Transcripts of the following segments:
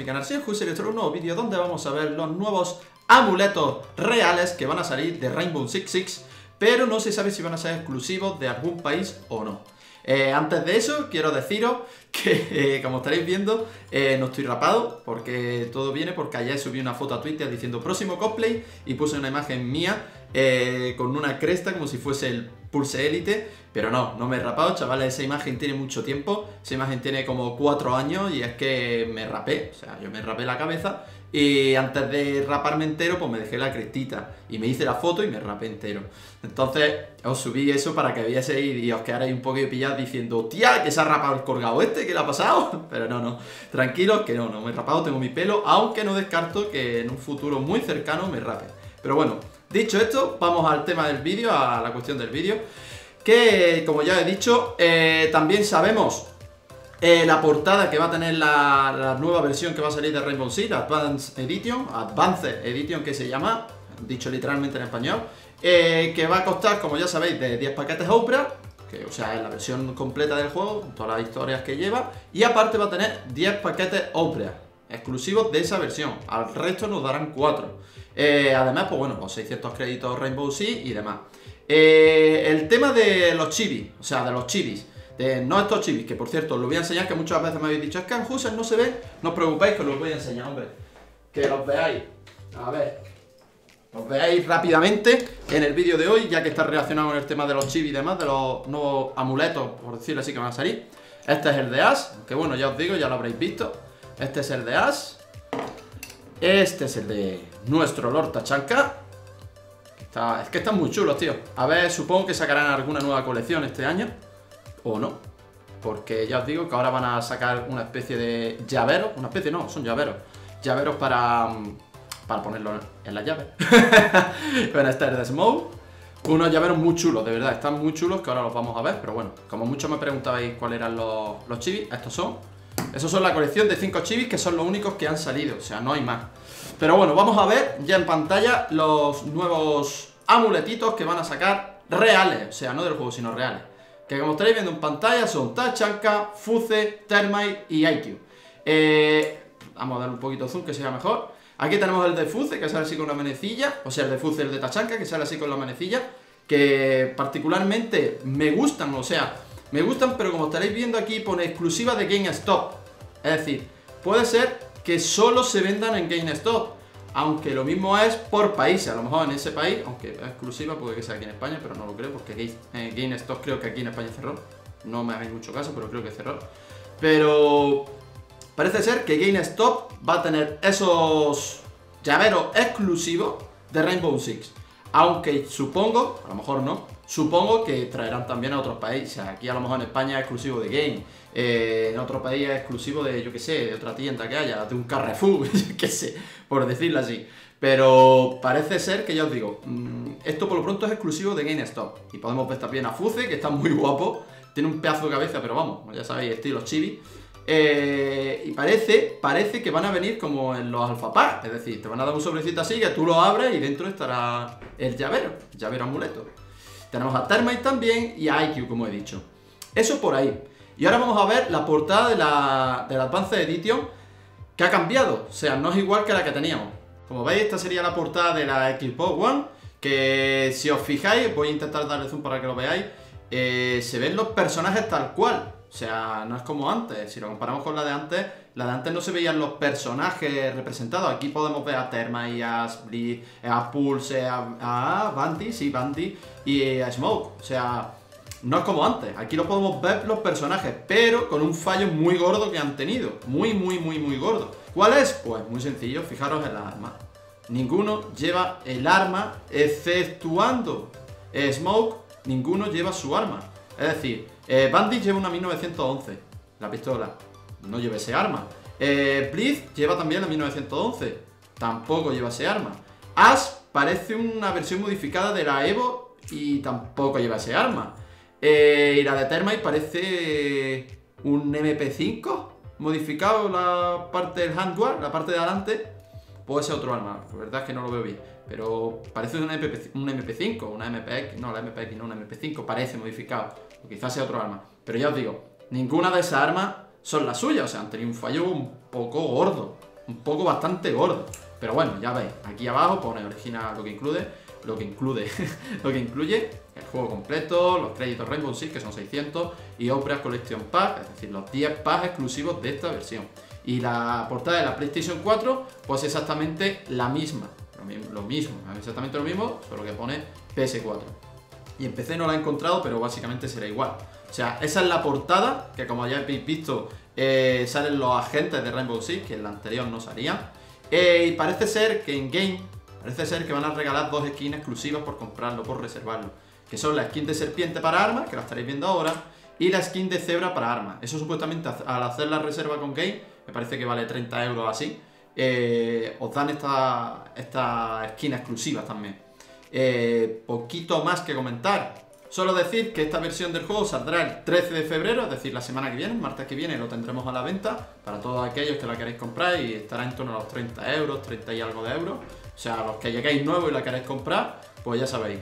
mi canal, soy José y un nuevo vídeo donde vamos a ver los nuevos amuletos reales que van a salir de Rainbow Six Six, pero no se sabe si van a ser exclusivos de algún país o no. Eh, antes de eso, quiero deciros que, eh, como estaréis viendo, eh, no estoy rapado, porque todo viene porque ayer subí una foto a Twitter diciendo próximo cosplay y puse una imagen mía con una cresta como si fuese el Pulse Elite, pero no, no me he rapado, chavales, esa imagen tiene mucho tiempo, esa imagen tiene como 4 años y es que me rapé, o sea, yo me rapé la cabeza y antes de raparme entero, pues me dejé la crestita y me hice la foto y me rapé entero. Entonces, os subí eso para que vieseis y os quedarais un poquito pillados diciendo, tía, que se ha rapado el colgado este, ¿qué le ha pasado? Pero no, no, tranquilos que no, no me he rapado, tengo mi pelo, aunque no descarto que en un futuro muy cercano me rape. Pero bueno, dicho esto, vamos al tema del vídeo, a la cuestión del vídeo. Que, como ya he dicho, eh, también sabemos eh, la portada que va a tener la, nueva versión que va a salir de Rainbow Six, Advanced Edition, Advanced Edition que se llama, dicho literalmente en español, eh, que va a costar, como ya sabéis, de 10 paquetes Opera, que o sea, es la versión completa del juego, todas las historias que lleva, y aparte va a tener 10 paquetes Opera, exclusivos de esa versión, al resto nos darán 4. Además, pues bueno, pues 600 créditos Rainbow Six y demás. Eh, el tema de los chivis, o sea, de los chivis. De, no estos chivis, que por cierto, os lo voy a enseñar, que muchas veces me habéis dicho, es que en Husser no se ve, no os preocupéis que os lo voy a enseñar, hombre. Que los veáis. A ver. Los veáis rápidamente en el vídeo de hoy, ya que está relacionado con el tema de los chivis y demás, de los nuevos amuletos, por decirlo así, que van a salir. Este es el de As, que bueno, ya os digo, ya lo habréis visto. Este es el de As. Este es el de nuestro Lord Tachanka es que están muy chulos, tío. A ver, supongo que sacarán alguna nueva colección este año. O no. Porque ya os digo que ahora van a sacar una especie de llavero. Una especie no, son llaveros. Llaveros para, mm, para ponerlo en la llave. bueno, este es de Smoke. Unos llaveros muy chulos, de verdad. Están muy chulos que ahora los vamos a ver. Pero bueno, como muchos me preguntabais cuáles eran los, los chivis, estos son. Esos son la colección de 5 chivis que son los únicos que han salido. O sea, no hay más. Pero bueno, vamos a ver ya en pantalla los nuevos amuletitos que van a sacar reales, o sea, no del juego, sino reales. Que como estaréis viendo en pantalla son Tachanka, Fuze, Termite y IQ. Eh, vamos a dar un poquito zoom que sea mejor. Aquí tenemos el de Fuze, que sale así con la manecilla, o sea, el de Fuze, el de Tachanka, que sale así con la manecilla, que particularmente me gustan, o sea, me gustan, pero como estaréis viendo aquí pone exclusiva de GameStop. Es decir, puede ser que solo se vendan en GameStop. Aunque lo mismo es por país, a lo mejor en ese país, aunque es exclusiva, puede que sea aquí en España, pero no lo creo, porque eh, GameStop creo que aquí en España cerró. No me hagáis mucho caso, pero creo que cerró. Pero parece ser que GameStop va a tener esos llaveros exclusivos de Rainbow Six. Aunque supongo, a lo mejor no, supongo que traerán también a otros países. Aquí a lo mejor en España es exclusivo de Game. Eh, en otro país es exclusivo de, yo qué sé, de otra tienda que haya, de un Carrefour, qué sé, por decirlo así. Pero parece ser que ya os digo, mm, esto por lo pronto es exclusivo de GameStop. Y podemos ver también a Fuze, que está muy guapo. Tiene un pedazo de cabeza, pero vamos, ya sabéis, estilo chibi. Eh, y parece, parece que van a venir como en los alfapack. Es decir, te van a dar un sobrecito así que tú lo abres y dentro estará el llavero, llavero amuleto. Tenemos a Termite también y a IQ, como he dicho. Eso por ahí. Y ahora vamos a ver la portada de la, de la Advanced Edition que ha cambiado. O sea, no es igual que la que teníamos. Como veis, esta sería la portada de la Xbox One. Que si os fijáis, voy a intentar darle zoom para que lo veáis. Eh, se ven los personajes tal cual. O sea, no es como antes. Si lo comparamos con la de antes, la de antes no se veían los personajes representados. Aquí podemos ver a Termite, a Split, a Pulse, a, a Bandy, sí, Bandy, y a Smoke. O sea, no es como antes, aquí lo podemos ver los personajes, pero con un fallo muy gordo que han tenido. Muy, muy, muy, muy gordo. ¿Cuál es? Pues muy sencillo, fijaros en las armas. Ninguno lleva el arma, exceptuando Smoke, ninguno lleva su arma. Es decir, eh, Bandit lleva una 1911, la pistola, no lleva ese arma. Eh, Blitz lleva también la 1911, tampoco lleva ese arma. Ash parece una versión modificada de la Evo y tampoco lleva ese arma. Eh, y la de Termite parece un MP5 modificado la parte del handguard, la parte de adelante. Puede ser otro arma, la verdad es que no lo veo bien. Pero parece un, MP, un MP5, una MPX, no, la MPX no, una MP5, parece modificado. O quizás sea otro arma. Pero ya os digo, ninguna de esas armas son las suyas. O sea, han tenido un fallo un poco gordo. Un poco bastante gordo. Pero bueno, ya veis, aquí abajo pone original lo que incluye, lo que incluye, lo que incluye el juego completo, los créditos Rainbow Six, que son 600, y Opera Collection Pack, es decir, los 10 packs exclusivos de esta versión. Y la portada de la PlayStation 4, pues exactamente la misma, lo mismo, exactamente lo mismo, solo que pone PS4. Y en PC no la he encontrado, pero básicamente será igual. O sea, esa es la portada, que como ya habéis visto, eh, salen los agentes de Rainbow Six, que en la anterior no salían. Eh, y parece ser que en game, parece ser que van a regalar dos skins exclusivas por comprarlo, por reservarlo. Que son la skin de serpiente para armas, que la estaréis viendo ahora, y la skin de cebra para armas. Eso supuestamente al hacer la reserva con game, me parece que vale 30 euros así, eh, os dan esta, esta skin exclusiva también. Eh, poquito más que comentar. Solo decir que esta versión del juego saldrá el 13 de febrero, es decir, la semana que viene, el martes que viene, lo tendremos a la venta para todos aquellos que la queréis comprar y estará en torno a los 30 euros, 30 y algo de euros. O sea, los que lleguéis nuevos y la queréis comprar, pues ya sabéis,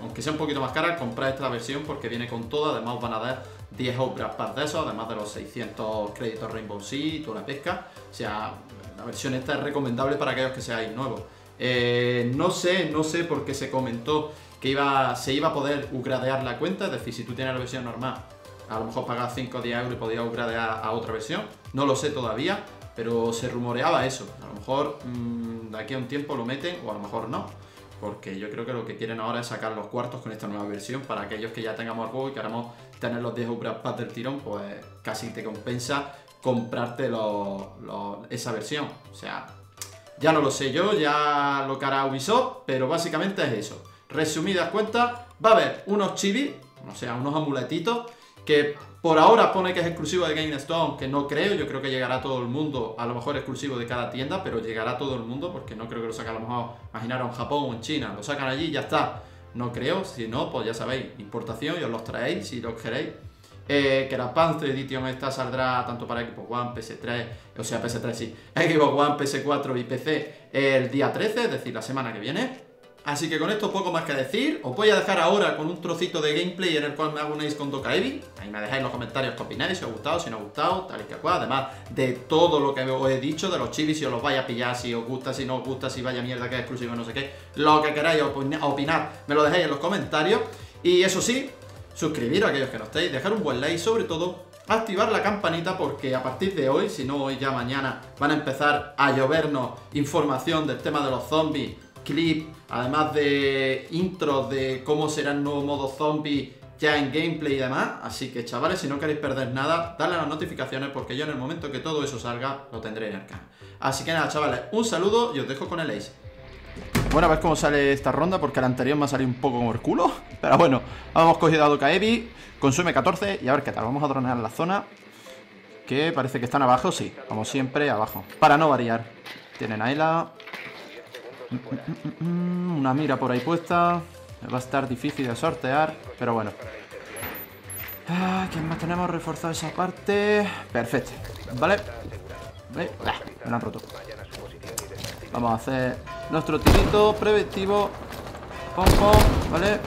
aunque sea un poquito más cara, comprad esta versión porque viene con todo, además van a dar 10 obras para de eso, además de los 600 créditos Rainbow Six, toda la pesca. O sea, la versión esta es recomendable para aquellos que seáis nuevos. Eh, no sé, no sé por qué se comentó que iba, se iba a poder upgradear la cuenta, es decir, si tú tienes la versión normal, a lo mejor pagas 5 o 10 euros y podías upgradear a otra versión. No lo sé todavía, pero se rumoreaba eso. A lo mejor mm, de aquí a un tiempo lo meten o a lo mejor no. Porque yo creo que lo que quieren ahora es sacar los cuartos con esta nueva versión para aquellos que ya tengamos el juego y queramos tener los 10 upgrades del tirón, pues casi te compensa comprarte esa versión. O sea, ya no lo sé yo, ya lo que hará Ubisoft, pero básicamente es eso. Resumidas cuentas, va a haber unos chivis, o sea, unos amuletitos, que por ahora pone que es exclusivo de GameStone, que no creo, yo creo que llegará a todo el mundo, a lo mejor exclusivo de cada tienda, pero llegará a todo el mundo, porque no creo que lo saquen a lo mejor, imaginaros en Japón o en China, lo sacan allí y ya está. No creo, si no, pues ya sabéis, importación y os los traéis si los queréis. Eh, que la Panther Edition esta saldrá tanto para Xbox One, PS3, o sea, PS3 sí, Xbox One, PS4 y PC el día 13, es decir, la semana que viene. Así que con esto poco más que decir, os voy a dejar ahora con un trocito de gameplay en el cual me ace con Dokaevi. Ahí me dejáis en los comentarios qué opináis, si os ha gustado, si no os ha gustado, tal y que cual. Además de todo lo que os he dicho, de los chivis, si os los vais a pillar, si os gusta, si no os gusta, si vaya mierda que es exclusivo, no sé qué. Lo que queráis opinar, me lo dejáis en los comentarios. Y eso sí, suscribiros a aquellos que no estéis, dejar un buen like, sobre todo activar la campanita porque a partir de hoy, si no hoy ya mañana, van a empezar a llovernos información del tema de los zombies, clip, además de intros de cómo será el nuevo modo zombie ya en gameplay y demás. Así que chavales, si no queréis perder nada, dale a las notificaciones porque yo en el momento que todo eso salga, lo tendré en el canal. Así que nada, chavales, un saludo y os dejo con el Ace. Bueno, a ver cómo sale esta ronda, porque la anterior me ha salido un poco como el culo. Pero bueno, hemos cogido a Dokaevi, consume 14 y a ver qué tal. Vamos a dronear la zona, que parece que están abajo, sí, como siempre, abajo. Para no variar. Tienen la... Una mira por ahí puesta. Va a estar difícil de sortear, pero bueno. Ah, ¿Quién más tenemos? Reforzado esa parte. Perfecto. Vale. ¿Vale? me lo han roto. Vamos a hacer nuestro tirito preventivo. Pom, pom, ¿vale?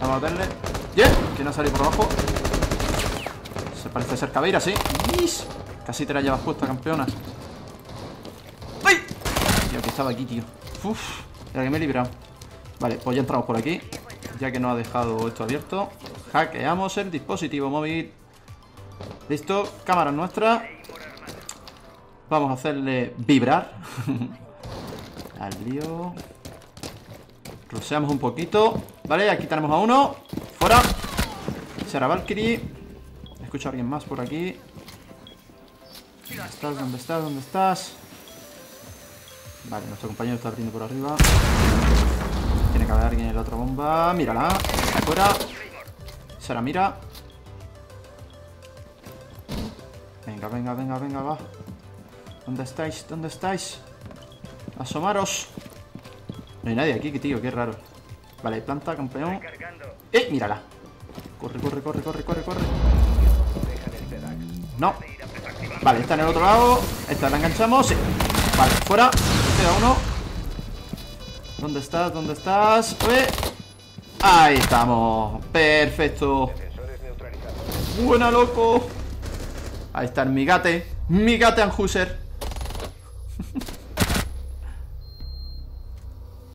Vamos a verle. ¡Yeah! ¿Quién ha salido por abajo? Se parece ser Cabeira, sí. Casi te la llevas puesta, campeona. Estaba aquí, tío. Uf, ya que me he librado. Vale, pues ya entramos por aquí. Ya que no ha dejado esto abierto. Hackeamos el dispositivo móvil. Listo, cámara nuestra. Vamos a hacerle vibrar. Al lío. Roseamos un poquito. Vale, aquí tenemos a uno. Fuera. Será Valkyrie. Escucho a alguien más por aquí. ¿Dónde estás? ¿Dónde estás? ¿Dónde estás? Vale, nuestro compañero está abriendo por arriba. Tiene que haber alguien en la otra bomba. Mírala. Afuera. Se mira. Venga, venga, venga, venga, va. ¿Dónde estáis? ¿Dónde estáis? Asomaros. No hay nadie aquí, tío, qué raro. Vale, planta, campeón. ¡Eh! Mírala. Corre, corre, corre, corre, corre, corre. No. Vale, está en el otro lado. Esta la enganchamos. Vale, fuera. Queda uno. ¿Dónde estás? ¿Dónde estás? Ahí estamos. Perfecto. Buena, loco. Ahí está el Migate. Migate Anhuser.